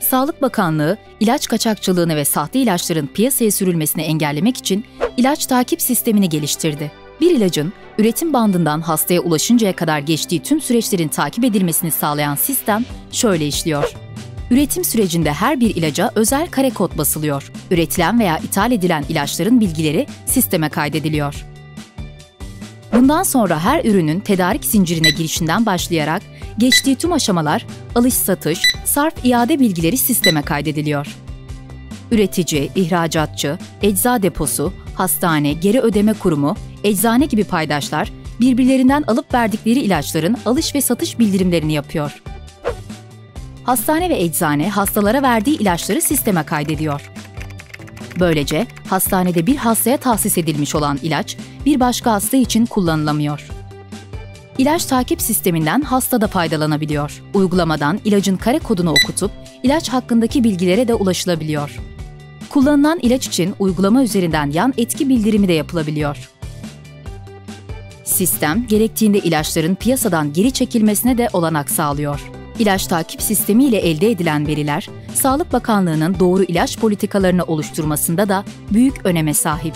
Sağlık Bakanlığı, ilaç kaçakçılığını ve sahte ilaçların piyasaya sürülmesini engellemek için ilaç takip sistemini geliştirdi. Bir ilacın üretim bandından hastaya ulaşıncaya kadar geçtiği tüm süreçlerin takip edilmesini sağlayan sistem şöyle işliyor. Üretim sürecinde her bir ilaca özel kare kod basılıyor. Üretilen veya ithal edilen ilaçların bilgileri sisteme kaydediliyor. Bundan sonra her ürünün tedarik zincirine girişinden başlayarak geçtiği tüm aşamalar alış-satış, sarf iade bilgileri sisteme kaydediliyor. Üretici, ihracatçı, ecza deposu, hastane, geri ödeme kurumu, eczane gibi paydaşlar birbirlerinden alıp verdikleri ilaçların alış ve satış bildirimlerini yapıyor. Hastane ve eczane hastalara verdiği ilaçları sisteme kaydediyor. Böylece hastanede bir hastaya tahsis edilmiş olan ilaç bir başka hasta için kullanılamıyor. İlaç takip sisteminden hasta da faydalanabiliyor. Uygulamadan ilacın kare kodunu okutup ilaç hakkındaki bilgilere de ulaşılabiliyor. Kullanılan ilaç için uygulama üzerinden yan etki bildirimi de yapılabiliyor. Sistem gerektiğinde ilaçların piyasadan geri çekilmesine de olanak sağlıyor. İlaç takip sistemi ile elde edilen veriler, Sağlık Bakanlığı'nın doğru ilaç politikalarını oluşturmasında da büyük öneme sahip.